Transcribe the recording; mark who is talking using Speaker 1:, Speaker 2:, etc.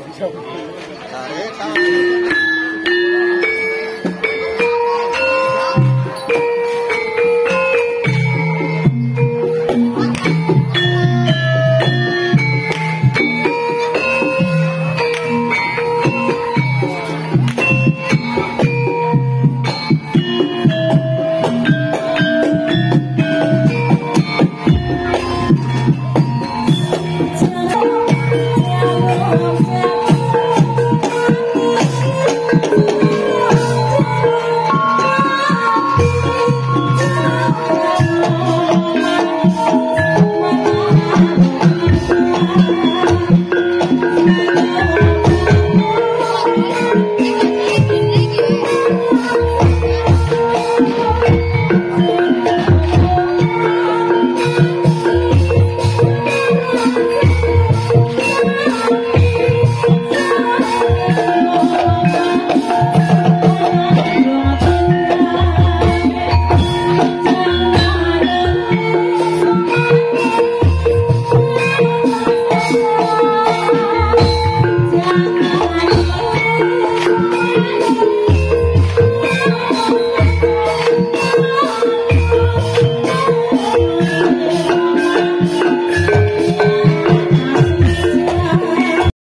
Speaker 1: 你笑我？大爷！